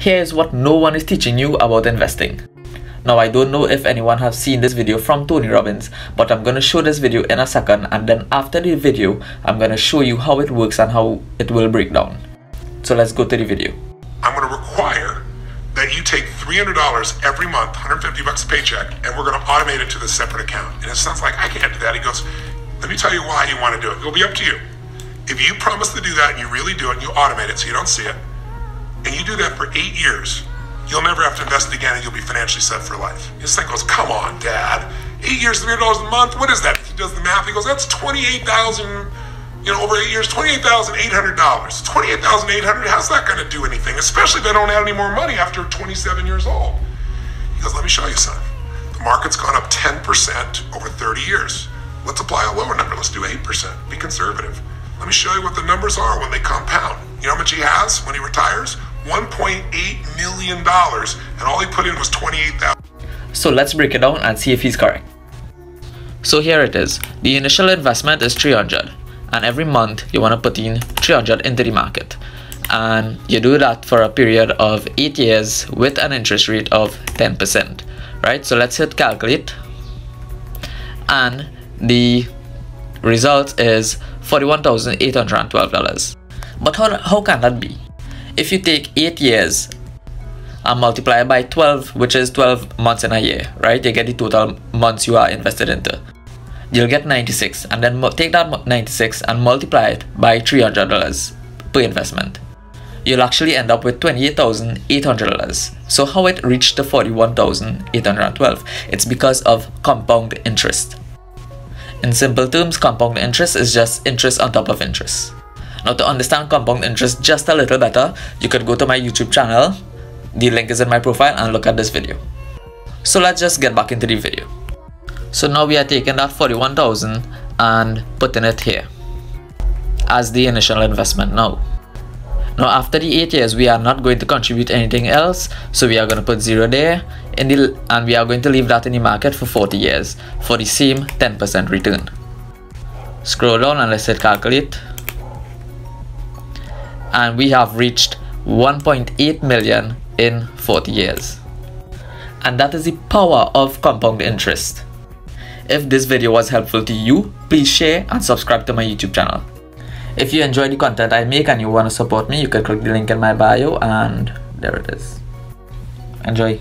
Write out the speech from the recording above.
Here's what no one is teaching you about investing. Now I don't know if anyone has seen this video from Tony Robbins, but I'm gonna show this video in a second and then after the video, I'm gonna show you how it works and how it will break down. So let's go to the video. I'm to require that you take $300 every month, 150 bucks a paycheck, and we're to automate it to this separate account. And it sounds like I can't do that. He goes, let me tell you why you want to do it. It'll be up to you. If you promise to do that and you really do it and you automate it so you don't see it, and you do that for eight years, you'll never have to invest again and you'll be financially set for life. His thing goes, come on, dad. Eight years, $300 a month, what is that? He does the math. He goes, that's 28000 you know, over eight years, $28,800. 28,800, how's that going to do anything? Especially if they don't have any more money after 27 years old. He goes, let me show you, son. The market's gone up 10% over 30 years. Let's apply a lower number. Let's do 8%. Be conservative. Let me show you what the numbers are when they compound. You know how much he has when he retires? $1.8 million. And all he put in was 28000 So let's break it down and see if he's correct. So here it is. The initial investment is 300 and every month you want to put in 300 into the market and you do that for a period of 8 years with an interest rate of 10% right so let's hit calculate and the result is $41,812 but how, how can that be if you take 8 years and multiply by 12 which is 12 months in a year right you get the total months you are invested into you'll get 96 and then take that 96 and multiply it by $300 per investment. You'll actually end up with $28,800. So how it reached the 41,812? It's because of compound interest. In simple terms, compound interest is just interest on top of interest. Now to understand compound interest just a little better, you could go to my YouTube channel. The link is in my profile and look at this video. So let's just get back into the video. So now we are taking that 41,000 and putting it here as the initial investment now. Now after the 8 years we are not going to contribute anything else so we are going to put 0 there in the, and we are going to leave that in the market for 40 years for the same 10% return. Scroll down and let's hit calculate and we have reached 1.8 million in 40 years. And that is the power of compound interest. If this video was helpful to you, please share and subscribe to my YouTube channel. If you enjoy the content I make and you want to support me, you can click the link in my bio and there it is. Enjoy.